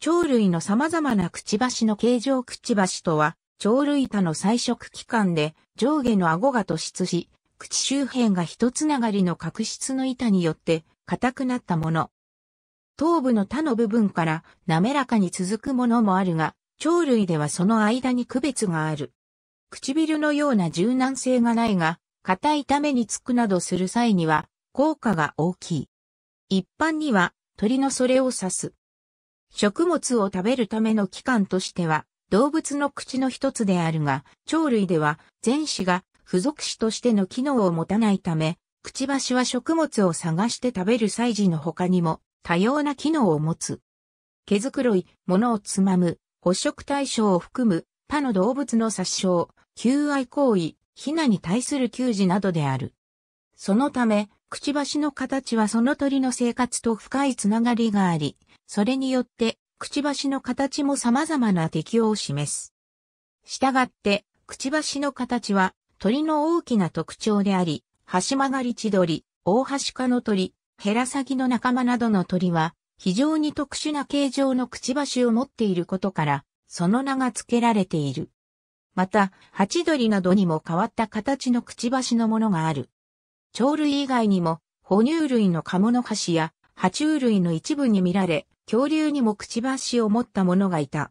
鳥類の様々なくちばしの形状くちばしとは、鳥類多の彩色器官で上下の顎が突出し、口周辺が一つながりの角質の板によって硬くなったもの。頭部の他の部分から滑らかに続くものもあるが、鳥類ではその間に区別がある。唇のような柔軟性がないが、硬いためにつくなどする際には効果が大きい。一般には鳥のそれを指す。食物を食べるための器官としては動物の口の一つであるが、鳥類では前肢が付属詞としての機能を持たないため、くちばしは食物を探して食べる際時の他にも多様な機能を持つ。毛づくろい、物をつまむ、捕食対象を含む他の動物の殺傷、求愛行為、ヒナに対する給仕などである。そのため、くちばしの形はその鳥の生活と深いつながりがあり、それによってくちばしの形も様々な適応を示す。したがって、くちばしの形は鳥の大きな特徴であり、ハシマガリチドリ、オオハシカの鳥、ヘラサギの仲間などの鳥は、非常に特殊な形状のくちばしを持っていることから、その名が付けられている。また、ハチドリなどにも変わった形のくちばしのものがある。鳥類以外にも、哺乳類のカモノハシや、爬虫類の一部に見られ、恐竜にもくちばしを持った者がいた。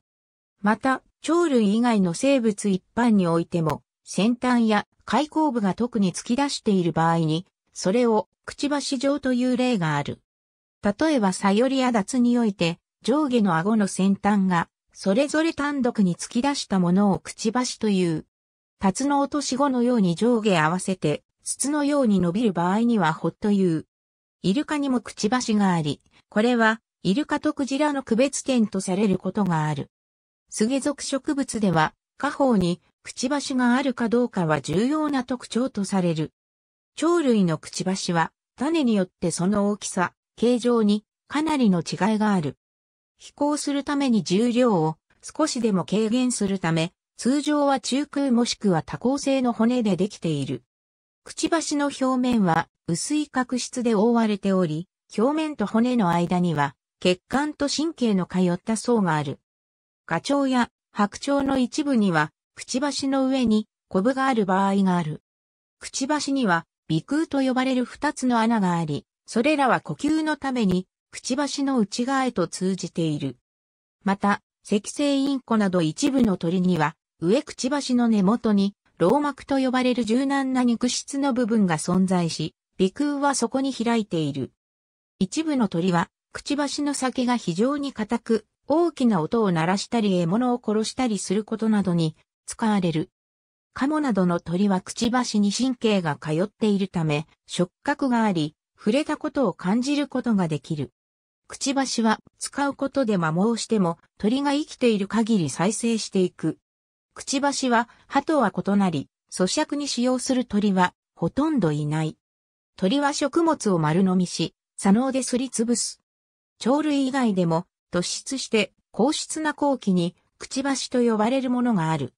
また、鳥類以外の生物一般においても、先端や開口部が特に突き出している場合に、それをくちばし状という例がある。例えばサヨリやダツにおいて、上下の顎の先端が、それぞれ単独に突き出したものをくちばしという。タツの落とし子のように上下合わせて、筒のように伸びる場合にはホッという。イルカにもくちばしがあり、これはイルカとクジラの区別点とされることがある。スゲ属植物では、下方にくちばしがあるかどうかは重要な特徴とされる。鳥類のくちばしは、種によってその大きさ、形状にかなりの違いがある。飛行するために重量を少しでも軽減するため、通常は中空もしくは多孔性の骨でできている。くちばしの表面は薄い角質で覆われており、表面と骨の間には血管と神経の通った層がある。ガチョウや白鳥の一部には、くちばしの上にコブがある場合がある。くちばしには、鼻腔と呼ばれる二つの穴があり、それらは呼吸のために、くちばしの内側へと通じている。また、赤星インコなど一部の鳥には、上くちばしの根元に、老膜と呼ばれる柔軟な肉質の部分が存在し、鼻腔はそこに開いている。一部の鳥は、くちばしの先が非常に硬く、大きな音を鳴らしたり獲物を殺したりすることなどに使われる。カモなどの鳥はくちばしに神経が通っているため、触覚があり、触れたことを感じることができる。くちばしは使うことで摩耗しても鳥が生きている限り再生していく。くちばしは歯とは異なり、咀嚼に使用する鳥はほとんどいない。鳥は食物を丸飲みし、左脳ですりつぶす。鳥類以外でも突出して硬質な後期にくちばしと呼ばれるものがある。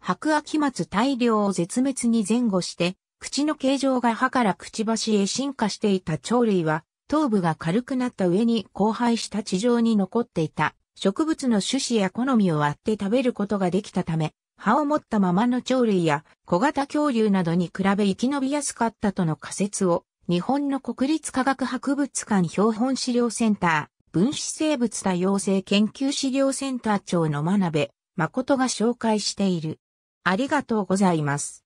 白秋松大量を絶滅に前後して、口の形状が歯からくちばしへ進化していた鳥類は、頭部が軽くなった上に荒廃した地上に残っていた植物の種子や好みを割って食べることができたため、歯を持ったままの鳥類や小型恐竜などに比べ生き延びやすかったとの仮説を日本の国立科学博物館標本資料センター、分子生物多様性研究資料センター長の真鍋誠が紹介している。ありがとうございます。